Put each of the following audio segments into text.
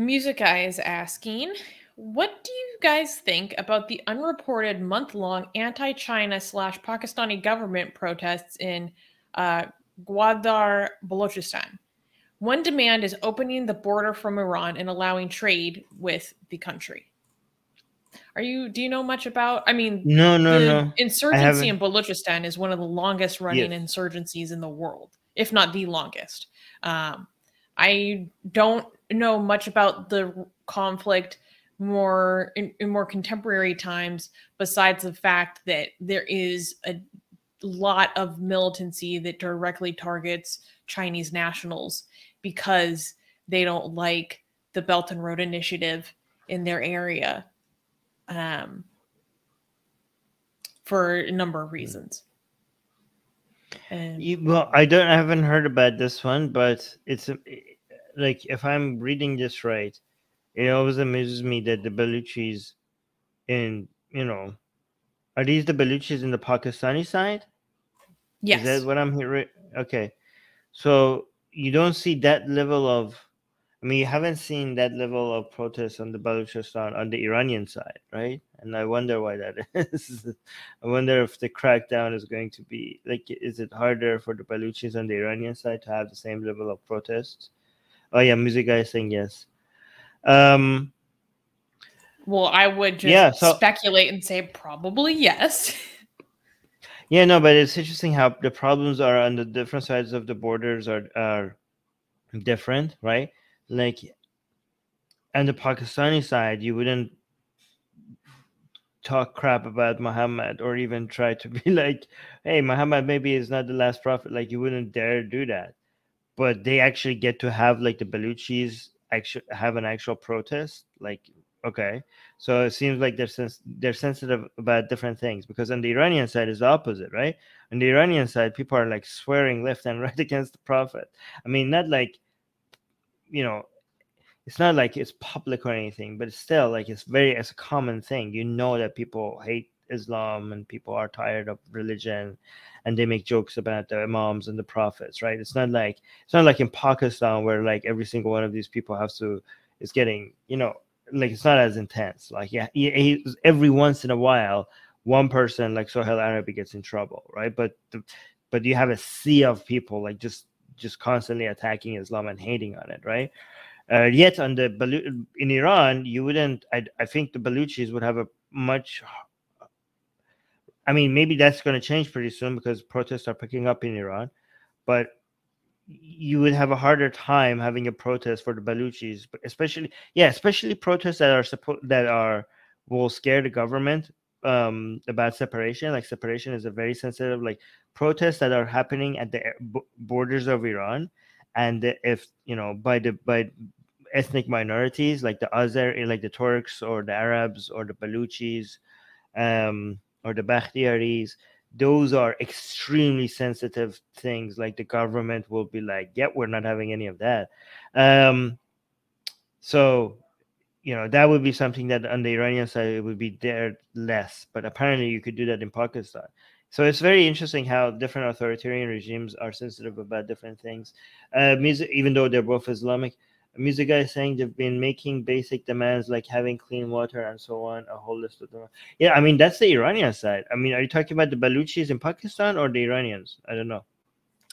Music Guy is asking, what do you guys think about the unreported month-long anti-China slash Pakistani government protests in uh, Gwadar, Balochistan? One demand is opening the border from Iran and allowing trade with the country. Are you? Do you know much about? I mean, no, no, no. Insurgency in Balochistan is one of the longest running yes. insurgencies in the world, if not the longest. Um, I don't know much about the conflict more in, in more contemporary times, besides the fact that there is a lot of militancy that directly targets Chinese nationals because they don't like the Belt and Road Initiative in their area um, for a number of reasons. And, you, well, I don't, I haven't heard about this one, but it's a, like if I'm reading this right, it always amuses me that the Baluchis in you know, are these the Baluchis in the Pakistani side? Yes. Is that what I'm hearing? Okay, so you don't see that level of I mean, you haven't seen that level of protest on the Balochistan on the Iranian side, right? And I wonder why that is. I wonder if the crackdown is going to be like, is it harder for the Baluchis on the Iranian side to have the same level of protests? Oh yeah, music guy is saying yes. Um, well, I would just yeah, so, speculate and say probably yes. yeah, no, but it's interesting how the problems are on the different sides of the borders are are different, right? like on the Pakistani side, you wouldn't talk crap about Muhammad or even try to be like, hey, Muhammad maybe is not the last prophet. Like you wouldn't dare do that. But they actually get to have like the Baluchis actually have an actual protest. Like, okay. So it seems like they're sens- they're sensitive about different things because on the Iranian side is the opposite, right? On the Iranian side, people are like swearing left and right against the prophet. I mean, not like you know it's not like it's public or anything but it's still like it's very it's a common thing you know that people hate islam and people are tired of religion and they make jokes about the imams and the prophets right it's not like it's not like in pakistan where like every single one of these people has to is getting you know like it's not as intense like yeah he, he, every once in a while one person like soheil arabi gets in trouble right but the, but you have a sea of people like just just constantly attacking Islam and hating on it, right? Uh, yet on the in Iran, you wouldn't. I, I think the Baluchis would have a much. I mean, maybe that's going to change pretty soon because protests are picking up in Iran, but you would have a harder time having a protest for the Baluchis, especially yeah, especially protests that are supposed that are will scare the government um about separation. Like separation is a very sensitive like protests that are happening at the borders of iran. And if you know by the by ethnic minorities like the Azer, like the Turks or the Arabs or the Baluchis um, or the Bakhtiaris, those are extremely sensitive things. Like the government will be like, yeah, we're not having any of that." Um, so you know that would be something that on the Iranian side it would be there less, but apparently you could do that in Pakistan. So it's very interesting how different authoritarian regimes are sensitive about different things. Uh, even though they're both Islamic, music guy is saying they've been making basic demands like having clean water and so on. A whole list of them. Yeah, I mean that's the Iranian side. I mean, are you talking about the Baluchis in Pakistan or the Iranians? I don't know.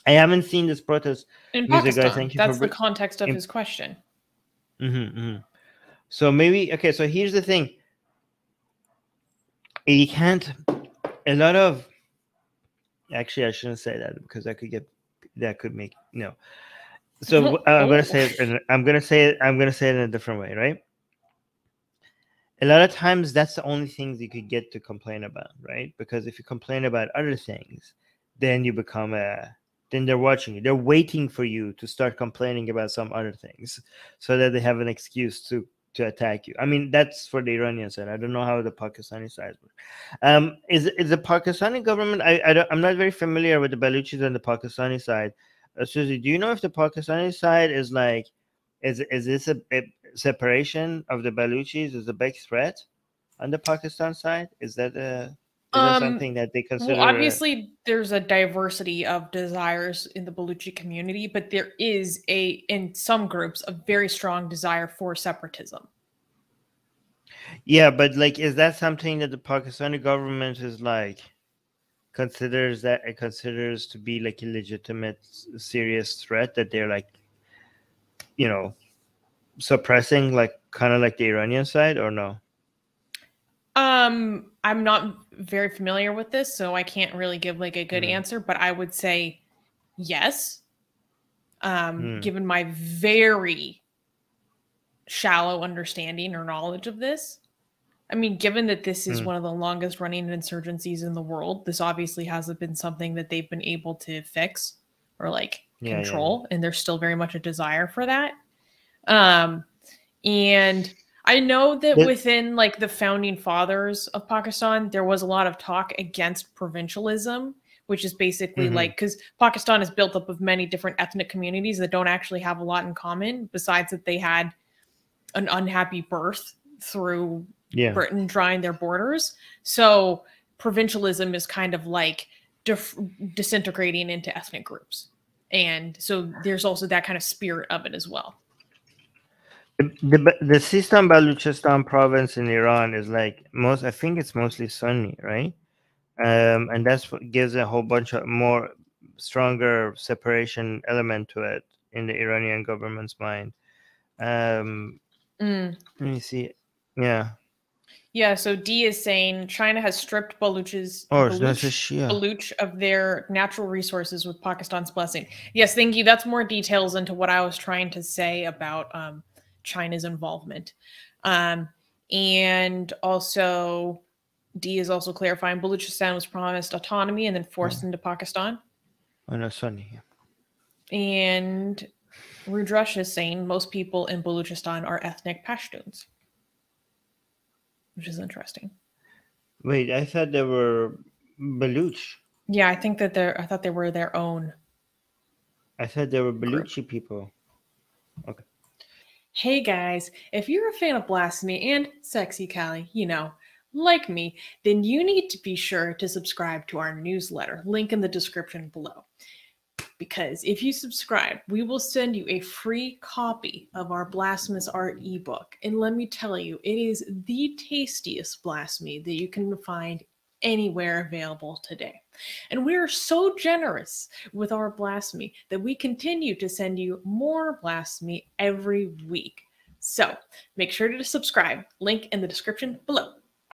I haven't seen this protest. In Pakistan, guy, thank you that's for... the context of in... his question. Mm-hmm, mm-hmm. So maybe okay. So here's the thing. You can't. A lot of. Actually, I shouldn't say that because that could get. That could make no. So I'm gonna say it. I'm gonna say it. I'm gonna say it in a different way, right? A lot of times, that's the only things you could get to complain about, right? Because if you complain about other things, then you become a then they're watching you. They're waiting for you to start complaining about some other things so that they have an excuse to to attack you. I mean, that's for the Iranian side. I don't know how the Pakistani side works. Um, is is the Pakistani government? I, I am not very familiar with the Baluchis and the Pakistani side. Uh, Susie, do you know if the Pakistani side is like, is is this a, a separation of the Baluchis is a big threat on the Pakistan side? Is that a that um, something that they consider? Well, obviously, there's a diversity of desires in the Baluchi community, but there is a in some groups a very strong desire for separatism. Yeah, but like, is that something that the Pakistani government is like considers that it considers to be like a legitimate, serious threat that they're like, you know, suppressing, like kind of like the Iranian side, or no? Um, I'm not very familiar with this, so I can't really give like a good mm. answer, but I would say yes. Um, mm. given my very shallow understanding or knowledge of this. I mean, given that this is mm. one of the longest running insurgencies in the world, this obviously hasn't been something that they've been able to fix or like yeah, control, yeah. and there's still very much a desire for that. Um, and I know that within like the founding fathers of Pakistan, there was a lot of talk against provincialism, which is basically mm-hmm. like because Pakistan is built up of many different ethnic communities that don't actually have a lot in common, besides that they had an unhappy birth through yeah. Britain drawing their borders. So provincialism is kind of like disintegrating into ethnic groups. And so there's also that kind of spirit of it as well. The, the, Sistan Baluchistan province in Iran is like most, I think it's mostly Sunni, right? Um, and that's what gives a whole bunch of more stronger separation element to it in the Iranian government's mind. Um, mm. Let me see. Yeah. Yeah, so D is saying China has stripped Baluch's oh, Baluch, yeah. Baluch of their natural resources with Pakistan's blessing. Yes, thank you. That's more details into what I was trying to say about um, China's involvement. Um, and also, D is also clarifying Baluchistan was promised autonomy and then forced oh. into Pakistan. Oh, no, Sunni. And Rudrush is saying most people in Baluchistan are ethnic Pashtuns, which is interesting. Wait, I thought they were Baluch. Yeah, I think that they're. I thought they were their own. I thought they were Baluchi people. Okay. Hey guys, if you're a fan of Blasphemy and Sexy Callie, you know, like me, then you need to be sure to subscribe to our newsletter, link in the description below. Because if you subscribe, we will send you a free copy of our Blasphemous Art ebook. And let me tell you, it is the tastiest blasphemy that you can find anywhere available today. And we are so generous with our blasphemy that we continue to send you more blasphemy every week. So make sure to subscribe. Link in the description below.